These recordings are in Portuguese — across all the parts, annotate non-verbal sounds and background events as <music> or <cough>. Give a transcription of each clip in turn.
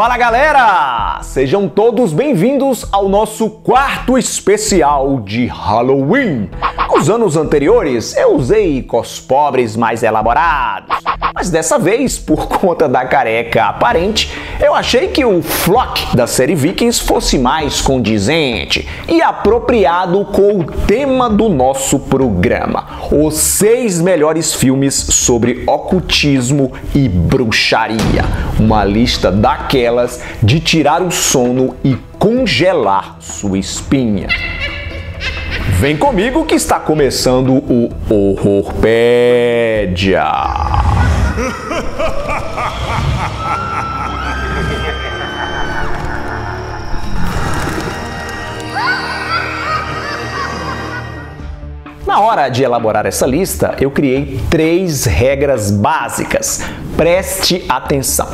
Fala galera! Sejam todos bem-vindos ao nosso quarto especial de Halloween. Nos anos anteriores eu usei cos pobres mais elaborados, mas dessa vez, por <laughs> conta da careca aparente, eu achei que o Flock da série Vikings fosse mais condizente e apropriado com o tema do nosso programa: os seis melhores filmes sobre ocultismo e bruxaria. Uma lista daquelas de tirar o sono e congelar sua espinha. Vem comigo que está começando o Horrorpédia. Na hora de elaborar essa lista, eu criei três regras básicas. Preste atenção.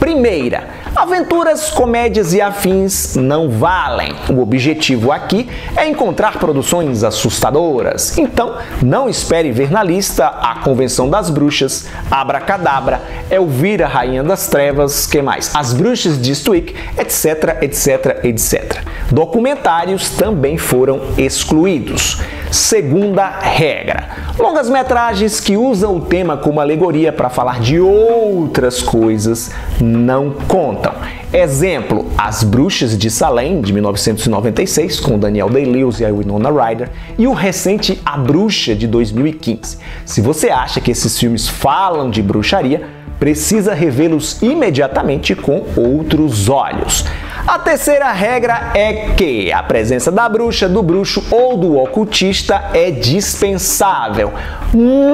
Primeira, aventuras, comédias e afins não valem. O objetivo aqui é encontrar produções assustadoras. Então, não espere ver na lista A Convenção das Bruxas, Abracadabra, Elvira, Rainha das Trevas, que mais? As Bruxas de Eastwick, etc, etc, etc. Documentários também foram excluídos. Segunda regra: longas metragens que usam o tema como alegoria para falar de outras coisas não contam. Exemplo: As Bruxas de Salem, de 1996, com Daniel Day-Lewis e a Winona Ryder, e o recente A Bruxa, de 2015. Se você acha que esses filmes falam de bruxaria, precisa revê-los imediatamente com outros olhos. A terceira regra é que a presença da bruxa, do bruxo ou do ocultista é dispensável,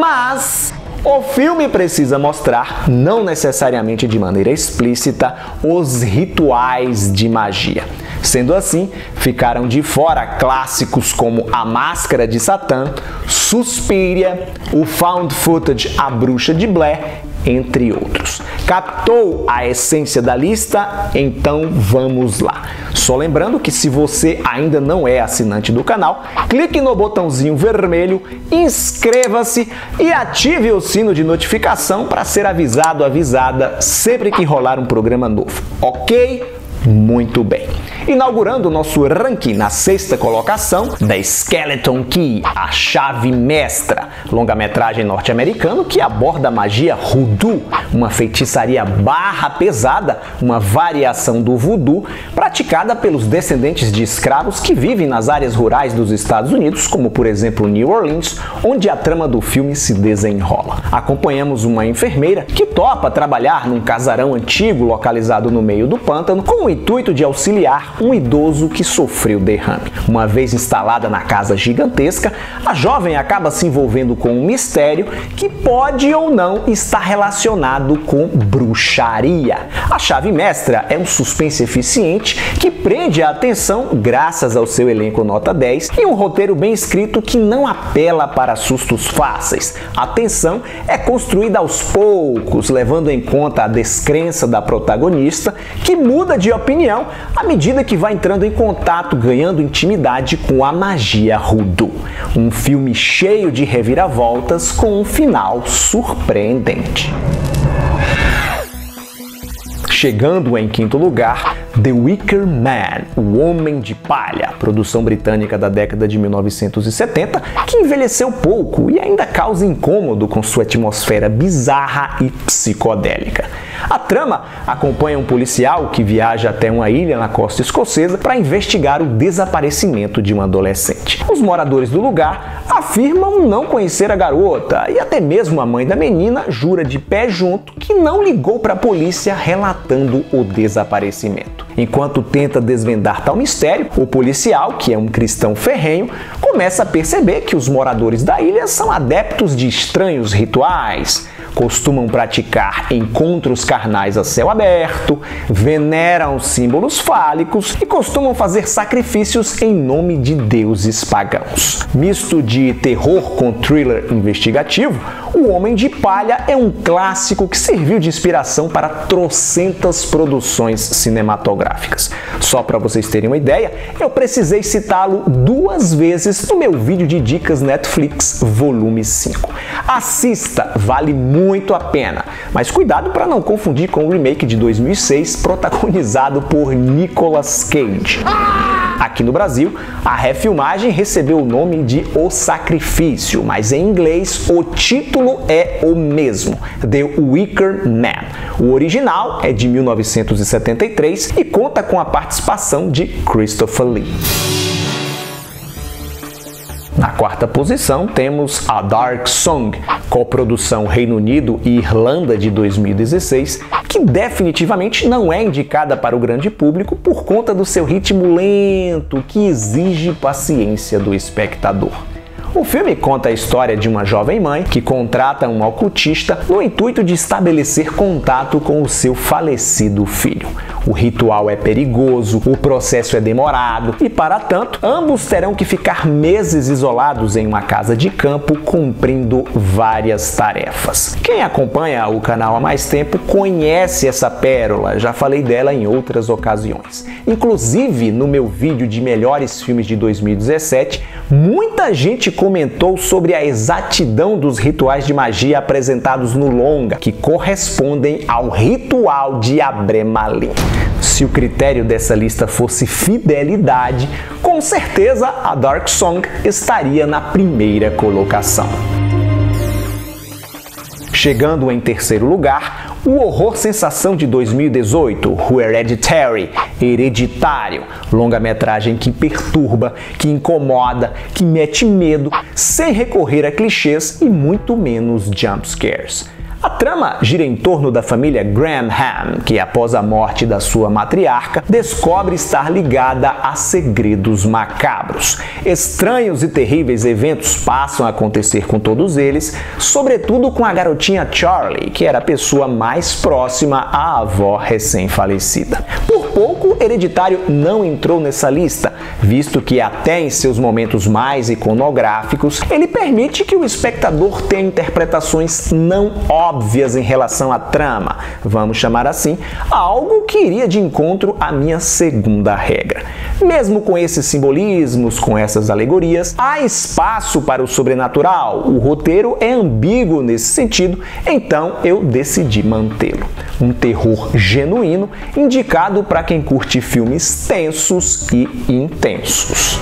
mas o filme precisa mostrar, não necessariamente de maneira explícita, os rituais de magia. Sendo assim, ficaram de fora clássicos como A Máscara de Satã, Suspiria, o Found Footage A Bruxa de Blair entre outros. Captou a essência da lista? Então vamos lá. Só lembrando que se você ainda não é assinante do canal, clique no botãozinho vermelho, inscreva-se e ative o sino de notificação para ser avisado, avisada sempre que rolar um programa novo. Ok? Muito bem. Inaugurando o nosso ranking na sexta colocação, The Skeleton Key, a chave mestra, longa-metragem norte-americano que aborda a magia hoodoo, uma feitiçaria barra pesada, uma variação do voodoo, praticada pelos descendentes de escravos que vivem nas áreas rurais dos Estados Unidos, como por exemplo New Orleans, onde a trama do filme se desenrola. Acompanhamos uma enfermeira que topa trabalhar num casarão antigo localizado no meio do pântano com o intuito de auxiliar um idoso que sofreu derrame. Uma vez instalada na casa gigantesca, a jovem acaba se envolvendo com um mistério que pode ou não estar relacionado com bruxaria. A chave mestra é um suspense eficiente que prende a atenção graças ao seu elenco nota 10 e um roteiro bem escrito que não apela para sustos fáceis. A tensão é construída aos poucos, levando em conta a descrença da protagonista, que muda de opinião à medida que vai entrando em contato, ganhando intimidade com a magia Rudo. Um filme cheio de reviravoltas com um final surpreendente. Chegando em quinto lugar, The Wicker Man, O Homem de Palha, produção britânica da década de 1970, que envelheceu pouco e ainda causa incômodo com sua atmosfera bizarra e psicodélica. A trama acompanha um policial que viaja até uma ilha na costa escocesa para investigar o desaparecimento de uma adolescente. Os moradores do lugar afirmam não conhecer a garota e até mesmo a mãe da menina jura de pé junto que não ligou para a polícia relatando o desaparecimento. Enquanto tenta desvendar tal mistério, o policial, que é um cristão ferrenho, começa a perceber que os moradores da ilha são adeptos de estranhos rituais, costumam praticar encontros carnais a céu aberto, veneram símbolos fálicos e costumam fazer sacrifícios em nome de deuses pagãos. Misto de terror com thriller investigativo, O Homem de Palha é um clássico que serviu de inspiração para trocentas produções cinematográficas. Só para vocês terem uma ideia, eu precisei citá-lo duas vezes no meu vídeo de dicas Netflix volume 5. Assista, vale muito muito a pena. Mas cuidado para não confundir com o remake de 2006 <laughs> protagonizado por Nicolas Cage. Aqui no Brasil, a refilmagem recebeu o nome de O Sacrifício, mas em inglês o título é o mesmo, The Wicker Man. O original é de 1973 e conta com a participação de Christopher Lee. Na quarta posição temos a Dark Song, coprodução Reino Unido e Irlanda de 2016, que definitivamente não é indicada para o grande público por conta do seu ritmo lento que exige paciência do espectador. O filme conta a história de uma jovem mãe que contrata um ocultista no intuito de estabelecer contato com o seu falecido filho. O ritual é perigoso, o processo é demorado e, para tanto, ambos terão que ficar meses isolados em uma casa de campo cumprindo várias tarefas. Quem acompanha o canal há mais tempo conhece essa pérola, já falei dela em outras ocasiões. Inclusive, no meu vídeo de melhores filmes de 2017, muita gente comentou sobre a exatidão dos rituais de magia apresentados no longa, que correspondem ao ritual de Abremalim. Se o critério dessa lista fosse fidelidade, com certeza a Dark Song estaria na primeira colocação. Chegando em terceiro lugar, o horror sensação de 2018, o Hereditary, Hereditário, longa-metragem que perturba, que incomoda, que mete medo, sem recorrer a clichês e muito menos jump scares. A trama gira em torno da família Granham, que após a morte da sua matriarca, descobre estar ligada a segredos macabros. Estranhos e terríveis eventos passam a acontecer com todos eles, sobretudo com a garotinha Charlie, que era a pessoa mais próxima à avó recém-falecida. Por pouco, Hereditário não entrou nessa lista, visto que até em seus momentos mais iconográficos, ele permite que o espectador tenha interpretações não óbvias óbvias em relação à trama, vamos chamar assim, algo que iria de encontro à minha segunda regra. Mesmo com esses simbolismos, com essas alegorias, há espaço para o sobrenatural. O roteiro é ambíguo nesse sentido, então eu decidi mantê-lo. Um terror genuíno, indicado para quem curte filmes tensos e intensos.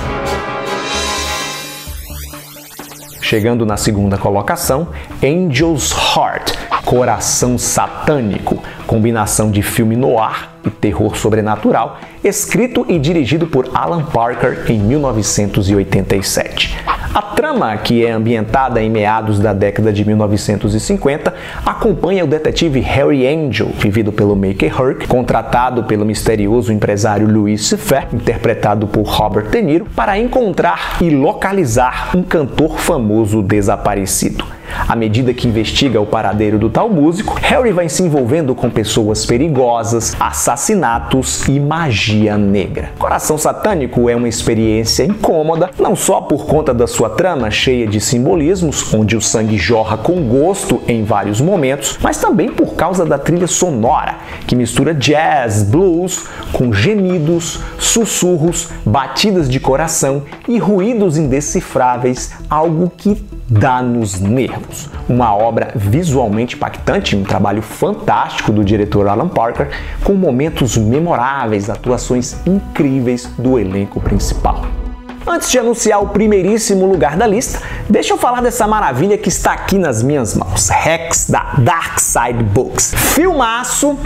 Chegando na segunda colocação, Angel's Heart, Coração Satânico, combinação de filme noir e terror sobrenatural, escrito e dirigido por Alan Parker em 1987. A trama, que é ambientada em meados da década de 1950, acompanha o detetive Harry Angel, vivido pelo Mickey Herc, contratado pelo misterioso empresário Louis C.F., interpretado por Robert De Niro, para encontrar e localizar um cantor famoso desaparecido. À medida que investiga o paradeiro do tal músico, Harry vai se envolvendo com pessoas perigosas, assassinatos e magia negra. Coração Satânico é uma experiência incômoda, não só por conta da sua trama cheia de simbolismos, onde o sangue jorra com gosto em vários momentos, mas também por causa da trilha sonora, que mistura jazz, blues com gemidos, sussurros, batidas de coração e ruídos indecifráveis, algo que dá nos nervos. Uma obra visualmente impactante, um trabalho fantástico do diretor Alan Parker, com momentos memoráveis, atuações incríveis do elenco principal. Antes de anunciar o primeiríssimo lugar da lista, deixa eu falar dessa maravilha que está aqui nas minhas mãos. Rex da Dark Side Books. Filmaço,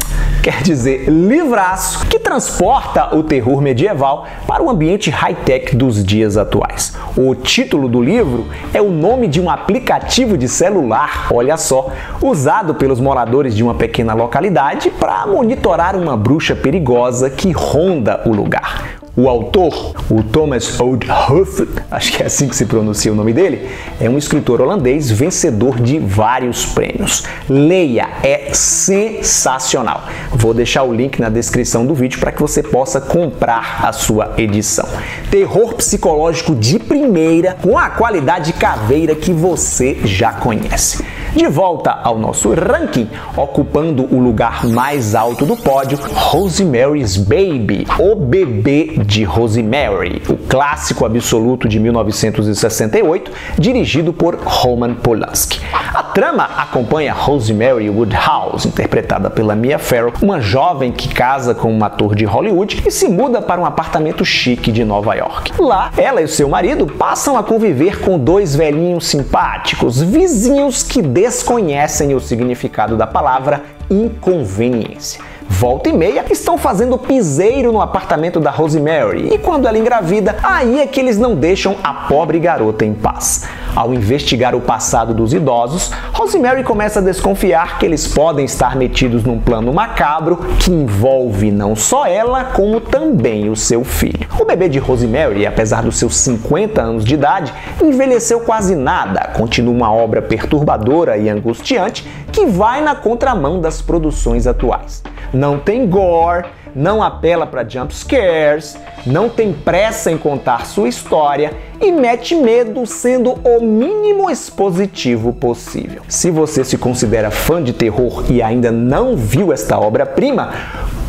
quer dizer livraço, que transporta o terror medieval para o ambiente high-tech dos dias atuais. O título do livro é o nome de um aplicativo de celular, olha só, usado pelos moradores de uma pequena localidade para monitorar uma bruxa perigosa que ronda o lugar. O autor, o Thomas Oldhoff, acho que é assim que se pronuncia o nome dele, é um escritor holandês vencedor de vários prêmios. Leia, é sensacional. Vou deixar o link na descrição do vídeo para que você possa comprar a sua edição. Terror psicológico de primeira, com a qualidade caveira que você já conhece. De volta ao nosso ranking, ocupando o lugar mais alto do pódio, Rosemary's Baby, O Bebê de Rosemary, o clássico absoluto de 1968, dirigido por Roman Polanski. A trama acompanha Rosemary Woodhouse, interpretada pela Mia Farrow, uma jovem que casa com um ator de Hollywood e se muda para um apartamento chique de Nova York. Lá, ela e seu marido passam a conviver com dois velhinhos simpáticos, vizinhos que desconhecem o significado da palavra inconveniência. Volta e meia estão fazendo piseiro no apartamento da Rosemary e quando ela engravida, aí é que eles não deixam a pobre garota em paz. Ao investigar o passado dos idosos, Rosemary começa a desconfiar que eles podem estar metidos num plano macabro que envolve não só ela, como também o seu filho. O bebê de Rosemary, apesar dos seus 50 anos de idade, envelheceu quase nada, continua uma obra perturbadora e angustiante que vai na contramão das produções atuais. Não tem gore, não apela para jump scares, não tem pressa em contar sua história e mete medo sendo o mínimo expositivo possível. Se você se considera fã de terror e ainda não viu esta obra-prima,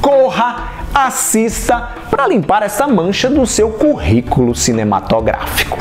corra, assista para limpar essa mancha do seu currículo cinematográfico.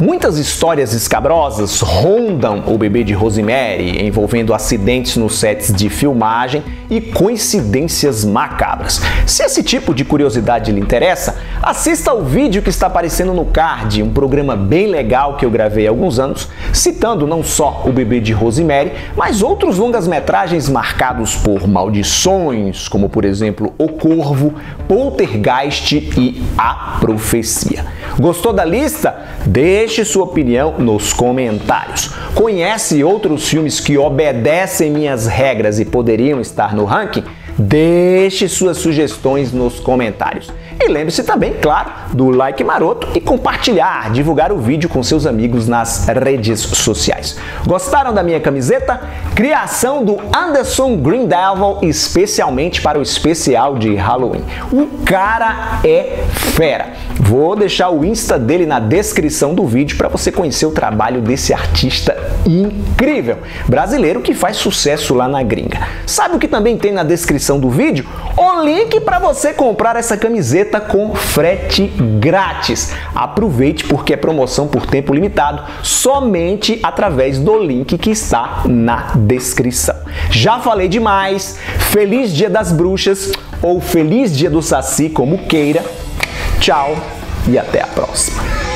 Muitas histórias escabrosas rondam o bebê de Rosemary, envolvendo acidentes nos sets de filmagem e coincidências macabras. Se esse tipo de curiosidade lhe interessa, assista ao vídeo que está aparecendo no card, um programa bem legal que eu gravei há alguns anos, citando não só o bebê de Rosemary, mas outros longas-metragens marcados por maldições, como por exemplo O Corvo, Poltergeist e A Profecia. Gostou da lista? Deixe sua opinião nos comentários. Conhece outros filmes que obedecem minhas regras e poderiam estar no ranking? Deixe suas sugestões nos comentários. E lembre-se também, claro, do like maroto e compartilhar, divulgar o vídeo com seus amigos nas redes sociais. Gostaram da minha camiseta? Criação do Anderson Devil especialmente para o especial de Halloween. O cara é fera. Vou deixar o Insta dele na descrição do vídeo para você conhecer o trabalho desse artista incrível, brasileiro que faz sucesso lá na gringa. Sabe o que também tem na descrição do vídeo? O link para você comprar essa camiseta com frete grátis. Aproveite porque é promoção por tempo limitado, somente através do link que está na descrição. Já falei demais. Feliz Dia das Bruxas ou Feliz Dia do Saci, como queira. Tchau e até a próxima.